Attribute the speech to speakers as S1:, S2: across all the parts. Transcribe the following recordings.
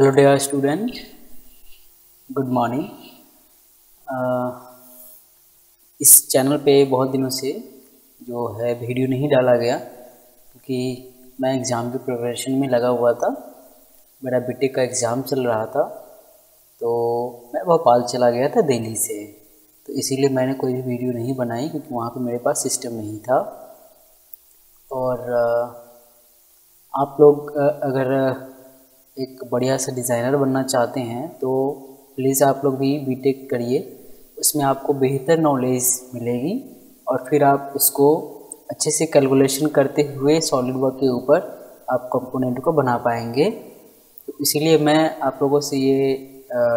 S1: Hello dear student good morning इस channel पे बहुत दिनों से जो है वीडियो नहीं डाला गया, क्योंकि मैं एग्ज़ाम की प्रिपरेशन में लगा हुआ था। मेरा बीटेक का एग्ज़ाम चल रहा था तो मैं भोपाल चला गया था दिल्ली से। तो इसीलिए मैंने कोई भी वीडियो नहीं बनाई, क्योंकि वहाँ पे मेरे पास सिस्टम नहीं था। और आप लोग अगर एक बढ़िया सा डिज़ाइनर बनना चाहते हैं तो प्लीज़ आप लोग भी बीटेक करिए। उसमें आपको बेहतर नॉलेज मिलेगी और फिर आप उसको अच्छे से कैलकुलेशन करते हुए सॉलिड वर्क के ऊपर आप कंपोनेंट को बना पाएँगे। तो इसीलिए मैं आप लोगों से ये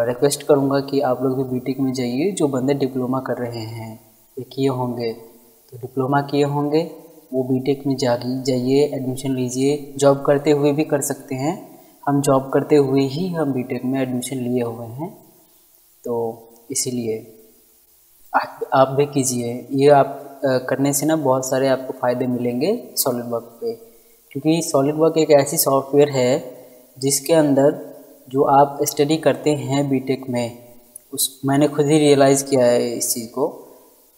S1: रिक्वेस्ट करूँगा कि आप लोग भी बीटेक में जाइए, जो बंदे डिप्लोमा कर रहे हैं। ये किए होंगे। तो डिप्लोमा किए होंगे, वो बीटेक में जा जाइए एडमिशन लीजिए जॉब करते हुए भी कर सकते हैं। हम जॉब करते हुए ही हम बीटेक में एडमिशन लिए हुए हैं। तो इसीलिए आप, आप भी कीजिए। ये आप करने से ना बहुत सारे आपको फ़ायदे मिलेंगे सॉलिड वर्क पे। क्योंकि सॉलिड वर्क एक ऐसी सॉफ्टवेयर है जिसके अंदर जो आप स्टडी करते हैं बीटेक में उस मैंने खुद ही रियलाइज़ किया है इस चीज़ को।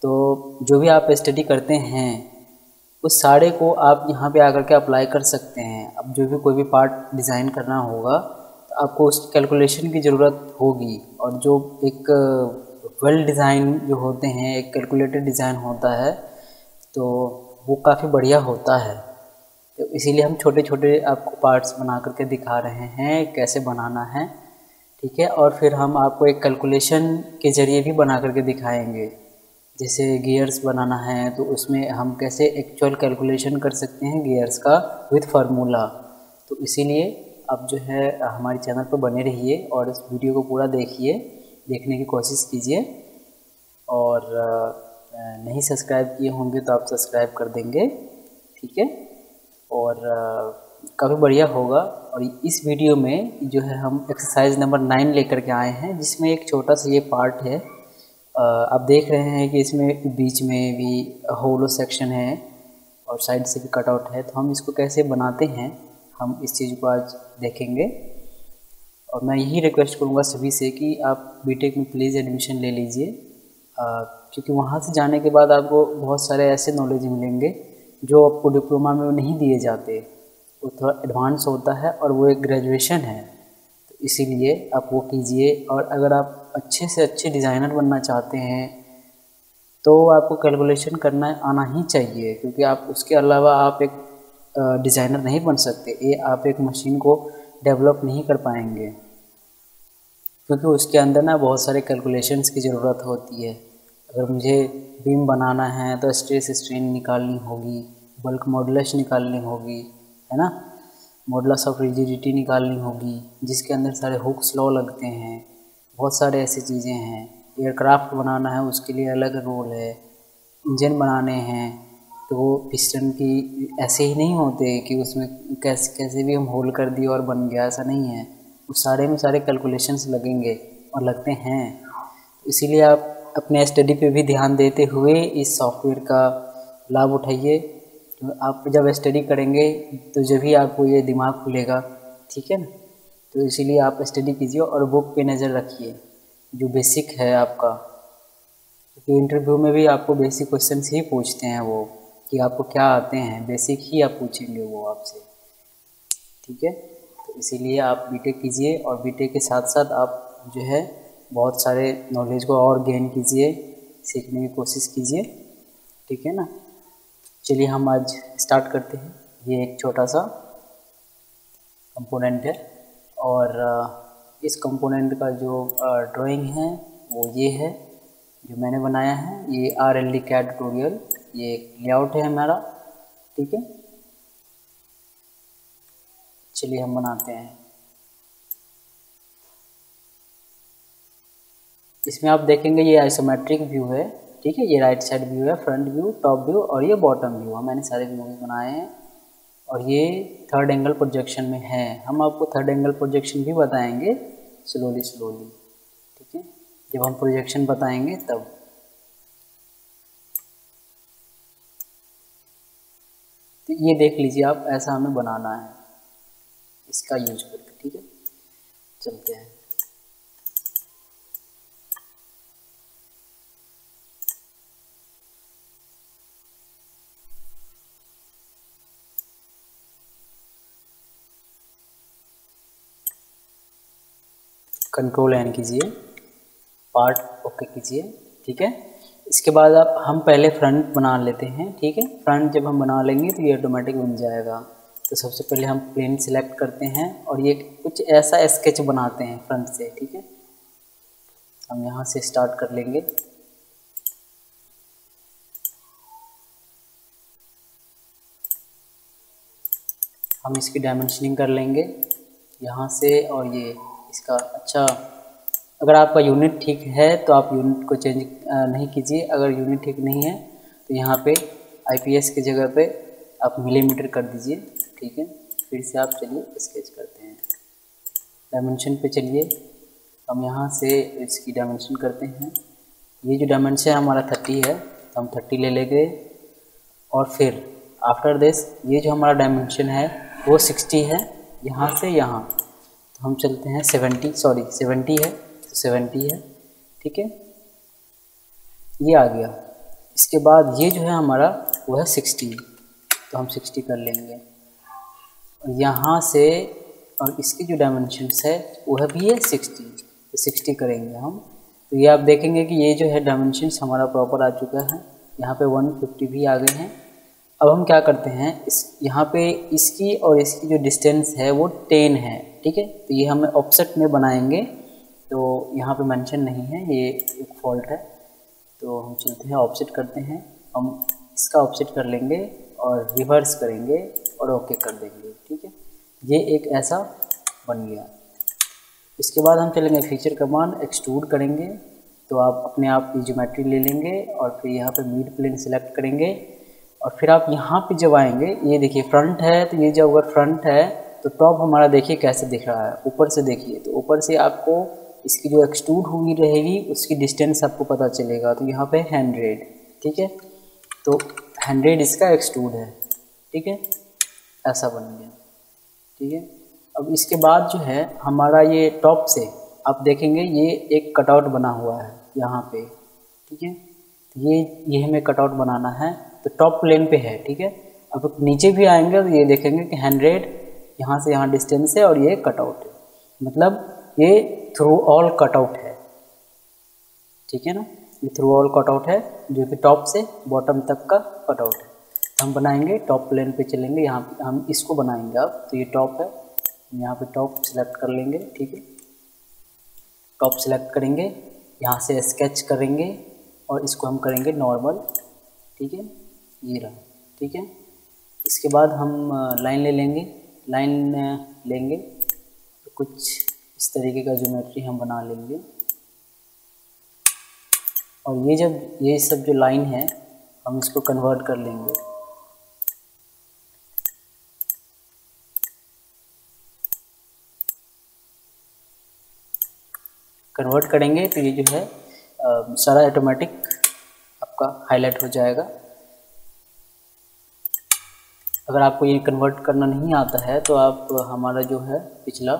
S1: तो जो भी आप स्टडी करते हैं उस साड़े को आप यहाँ पे आकर के अप्लाई कर सकते हैं। अब जो भी कोई भी पार्ट डिज़ाइन करना होगा तो आपको उस कैलकुलेशन की ज़रूरत होगी। और जो एक वेल डिज़ाइन जो होते हैं, एक कैलकुलेटेड डिज़ाइन होता है तो वो काफ़ी बढ़िया होता है। तो इसीलिए हम छोटे छोटे आपको पार्ट्स बना करके दिखा रहे हैं, कैसे बनाना है। ठीक है? और फिर हम आपको एक कैलकुलेशन के ज़रिए भी बना करके दिखाएँगे। जैसे गियर्स बनाना है तो उसमें हम कैसे एक्चुअल कैलकुलेशन कर सकते हैं गियर्स का विथ फार्मूला तो इसीलिए आप जो है, हमारे चैनल पर बने रहिए और इस वीडियो को पूरा देखिए, देखने की कोशिश कीजिए। और नहीं सब्सक्राइब किए होंगे तो आप सब्सक्राइब कर देंगे, ठीक है? और काफ़ी बढ़िया होगा। और इस वीडियो में जो है, हम एक्सरसाइज नंबर नाइन लेकर के आए हैं, जिसमें एक छोटा सा ये पार्ट है। आप देख रहे हैं कि इसमें बीच में भी होलो सेक्शन है और साइड से भी कटआउट है। तो हम इसको कैसे बनाते हैं, हम इस चीज़ को आज देखेंगे। और मैं यही रिक्वेस्ट करूँगा सभी से कि आप बीटेक में प्लीज़ एडमिशन ले लीजिए। क्योंकि वहाँ से जाने के बाद आपको बहुत सारे ऐसे नॉलेज मिलेंगे जो आपको डिप्लोमा में नहीं दिए जाते। वो थोड़ा एडवांस होता है और वो एक ग्रेजुएशन है। तो इसीलिए आप वो कीजिए और अगर आप अच्छे से अच्छे डिज़ाइनर बनना चाहते हैं तो आपको कैलकुलेशन करना आना ही चाहिए, क्योंकि आप उसके अलावा आप एक डिज़ाइनर नहीं बन सकते। ये आप एक मशीन को डेवलप नहीं कर पाएँगे, क्योंकि उसके अंदर ना बहुत सारे कैलकुलेशंस की ज़रूरत होती है। अगर मुझे बीम बनाना है तो स्ट्रेस स्ट्रेन निकालनी होगी बल्क मॉडुलस निकालनी होगी, है ना? मॉडुलस ऑफ़ रिजिडिटी निकालनी होगी, जिसके अंदर सारे हुक्स लॉ लगते हैं। बहुत सारे ऐसी चीज़ें हैं। एयरक्राफ्ट बनाना है, उसके लिए अलग रोल है। इंजन बनाने हैं तो वो पिस्टन की ऐसे ही नहीं होते कि उसमें कैसे कैसे भी हम होल कर दिए और बन गया, ऐसा नहीं है। उस सारे में सारे कैलकुलेशंस लगेंगे और लगते हैं। इसीलिए आप अपने स्टडी पे भी ध्यान देते हुए इस सॉफ्टवेयर का लाभ उठाइए। तो आप जब स्टडी करेंगे तो जब भी आपको ये दिमाग खुलेगा, ठीक है ना? तो इसीलिए आप स्टडी कीजिए और बुक पे नज़र रखिए, जो बेसिक है आपका। क्योंकि तो इंटरव्यू में भी आपको बेसिक क्वेश्चन ही पूछते हैं वो, कि आपको क्या आते हैं बेसिक ही आप पूछेंगे वो आपसे। ठीक है? तो इसीलिए आप बीटेक कीजिए और बीटेक के साथ साथ आप जो है, बहुत सारे नॉलेज को और गेन कीजिए, सीखने की कोशिश कीजिए। ठीक है ना? चलिए हम आज स्टार्ट करते हैं। ये एक छोटा सा कंपोनेंट है। और इस कंपोनेंट का जो ड्राइंग है, वो ये है, जो मैंने बनाया है। ये R L D CAD tutorial ये लेआउट है हमारा, ठीक है? चलिए हम बनाते हैं। इसमें आप देखेंगे ये आइसोमेट्रिक व्यू है, ठीक है? ये राइट साइड व्यू है फ्रंट व्यू टॉप व्यू और ये बॉटम व्यू है मैंने सारे व्यू बनाए हैं। और ये थर्ड एंगल प्रोजेक्शन में है। हम आपको थर्ड एंगल प्रोजेक्शन भी बताएँगे स्लोली स्लोली ठीक है? जब हम प्रोजेक्शन बताएँगे तब। तो ये देख लीजिए, आप ऐसा हमें बनाना है। इसका यूज़ करके, ठीक है? चलते हैं। कंट्रोल एन कीजिए पार्ट ओके कीजिए, ठीक है? इसके बाद आप, हम पहले फ्रंट बना लेते हैं, ठीक है? फ्रंट जब हम बना लेंगे तो ये ऑटोमेटिक बन जाएगा। तो सबसे पहले हम प्लेन सिलेक्ट करते हैं और ये कुछ ऐसा स्केच बनाते हैं फ्रंट से, ठीक है? हम यहाँ से स्टार्ट कर लेंगे। हम इसकी डायमेंशनिंग कर लेंगे, यहाँ से और ये। इसका। अच्छा अगर आपका यूनिट ठीक है तो आप यूनिट को चेंज नहीं कीजिए। अगर यूनिट ठीक नहीं है तो यहाँ पे आईपीएस की जगह पे आप मिलीमीटर कर दीजिए, ठीक है? फिर से आप चलिए स्केच करते हैं। डायमेंशन पे चलिए। हम यहाँ से इसकी डायमेंशन करते हैं। ये जो डायमेंशन हमारा थर्टी है। तो हम थर्टी ले लेंगे और फिर आफ्टर दिस ये जो हमारा डायमेंशन है, वो सिक्सटी है। यहाँ से यहाँ। तो हम चलते हैं सेवेंटी, सॉरी, सेवेंटी है तो सेवेंटी है, ठीक है? ये आ गया। इसके बाद ये जो है हमारा, वो है सिक्सटी तो हम सिक्सटी कर लेंगे। और यहाँ से, और इसकी जो डायमेंशंस है वह भी है सिक्सटी तो सिक्सटी करेंगे हम। तो ये आप देखेंगे कि ये जो है डायमेंशंस हमारा प्रॉपर आ चुका है। यहाँ पे 150 भी आ गए हैं। अब हम क्या करते हैं, इस, यहाँ पे इसकी और इसकी जो डिस्टेंस है वो टेन है, ठीक है? तो ये हम ऑप्सेट में बनाएँगे तो यहाँ पे मेंशन नहीं है, ये एक फॉल्ट है। तो हम चलते हैं ऑप्सेट करते हैं, हम इसका ऑप्सेट कर लेंगे और रिवर्स करेंगे और ओके कर देंगे, ठीक है? ये एक ऐसा बन गया। इसके बाद हम चलेंगे फीचर कमांड एक्सट्रूड करेंगे तो आप अपने आप की ज्योमेट्री ले लेंगे और फिर यहाँ पे मीड प्लेन सेलेक्ट करेंगे। और फिर आप यहाँ पे जब आएँगे, ये देखिए फ्रंट है तो ये जब अगर फ्रंट है तो टॉप हमारा देखिए कैसे दिख रहा है। ऊपर से देखिए तो ऊपर से आपको इसकी जो एक्सट्रूड हुई रहेगी, उसकी डिस्टेंस आपको पता चलेगा। तो यहाँ पे हंड्रेड ठीक है? तो हंड्रेड इसका एक्सट्रूड है, ठीक है? ऐसा बन गया, ठीक है? अब इसके बाद जो है, हमारा ये टॉप से आप देखेंगे, ये एक कटआउट बना हुआ है, यहाँ पे, ठीक है? ये ये हमें कटआउट बनाना है। तो टॉप प्लेन पे है, ठीक है? अब नीचे भी आएँगे तो ये देखेंगे कि हंड्रेड यहाँ से यहाँ डिस्टेंस है और ये कटआउट है। मतलब ये थ्रू ऑल कटआउट है। ठीक है ना? ये थ्रू ऑल कटआउट है, जो कि टॉप से बॉटम तक का कटआउट है। तो हम बनाएँगे टॉप प्लेन पे चलेंगे, यहाँ हम इसको बनाएँगे अब। तो ये टॉप है यहाँ पे टॉप सेलेक्ट कर लेंगे, ठीक है? टॉप सेलेक्ट करेंगे, यहाँ से स्केच करेंगे और इसको हम करेंगे नॉर्मल ठीक है? ये रहा ठीक है? इसके बाद हम लाइन ले लेंगे। लाइन लेंगे। तो कुछ इस तरीके का ज्योमेट्री हम बना लेंगे। और ये जब ये सब जो लाइन है हम इसको कन्वर्ट कर लेंगे। कन्वर्ट करेंगे तो ये जो है आ, सारा ऑटोमेटिक आपका हाईलाइट हो जाएगा। अगर आपको ये कन्वर्ट करना नहीं आता है तो आप, हमारा जो है, पिछला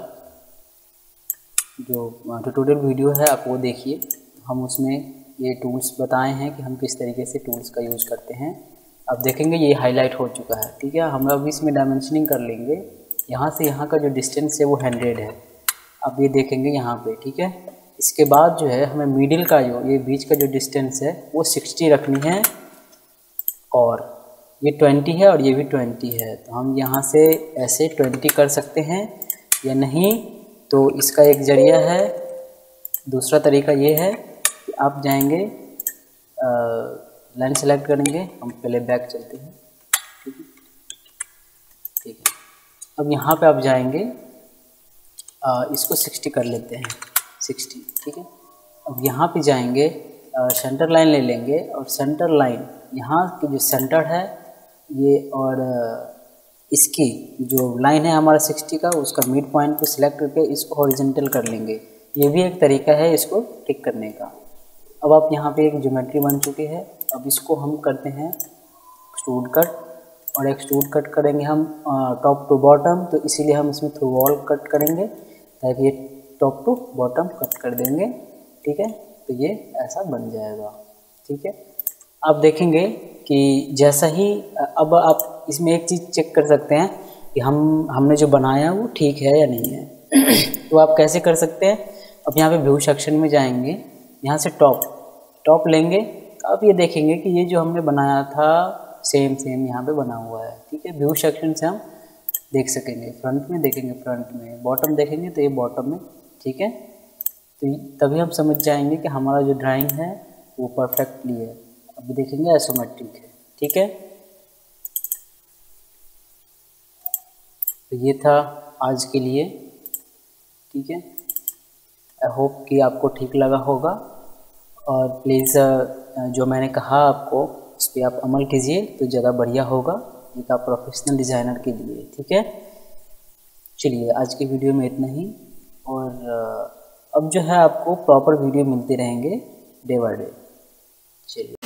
S1: जो ट्यूटोरियल वीडियो है, आप वो देखिए। हम उसमें ये टूल्स बताए हैं कि हम किस तरीके से टूल्स का यूज़ करते हैं। अब देखेंगे ये हाईलाइट हो चुका है, ठीक है? हम अब इसमें डायमेंशनिंग कर लेंगे। यहाँ से यहाँ का जो डिस्टेंस है, वो हंड्रेड है। अब ये देखेंगे यहाँ पे, ठीक है? इसके बाद जो है, हमें मिडिल का जो, ये बीच का जो डिस्टेंस है, वो सिक्सटी रखनी है। और ये ट्वेंटी है और ये भी ट्वेंटी है। तो हम यहाँ से ऐसे ट्वेंटी कर सकते हैं या नहीं तो इसका एक ज़रिया है। दूसरा तरीका ये है कि आप जाएँगे लाइन सेलेक्ट करेंगे हम पहले बैक चलते हैं। ठीक है। अब यहाँ पे आप जाएँगे आ, इसको सिक्सटी कर लेते हैं। सिक्सटी ठीक है। अब यहाँ पे जाएँगे सेंटर लाइन ले लेंगे और सेंटर लाइन यहाँ की जो सेंटर है ये और इसकी जो लाइन है हमारा सिक्सटी का, उसका मिड पॉइंट को सिलेक्ट करके इसको हॉरिजेंटल कर लेंगे। ये भी एक तरीका है इसको टिक करने का। अब आप यहाँ पे एक ज्योमेट्री बन चुकी है। अब इसको हम करते हैं एक्सट्रूड कट और एक्सट्रूड कट करेंगे हम टॉप टू बॉटम तो इसीलिए हम इसमें थ्रू वॉल कट करेंगे, ताकि ये टॉप टू बॉटम कट कर देंगे। ठीक है? तो ये ऐसा बन जाएगा। ठीक है? आप देखेंगे कि जैसा ही, अब आप इसमें एक चीज़ चेक कर सकते हैं कि हम, हमने जो बनाया वो ठीक है या नहीं है। तो आप कैसे कर सकते हैं? अब यहाँ पे व्यू सेक्शन में जाएँगे, यहाँ से टॉप टॉप लेंगे अब ये देखेंगे कि ये जो हमने बनाया था सेम सेम यहाँ पे बना हुआ है, ठीक है? व्यू सेक्शन से हम देख सकेंगे फ्रंट में देखेंगे फ्रंट में बॉटम देखेंगे तो ये बॉटम में ठीक है? तो तभी हम समझ जाएँगे कि हमारा जो ड्राइंग है वो परफेक्टली है। अभी देखेंगे एसोमेट्रिक है। ठीक है? तो ये था आज के लिए। ठीक है? आई होप कि आपको ठीक लगा होगा। और प्लीज़ जो मैंने कहा आपको, उस पर आप अमल कीजिए तो ज़्यादा बढ़िया होगा। एक आप प्रोफेशनल डिज़ाइनर के लिए। ठीक है? चलिए, आज की वीडियो में इतना ही। और अब जो है आपको प्रॉपर वीडियो मिलते रहेंगे डे बाय डे चलिए।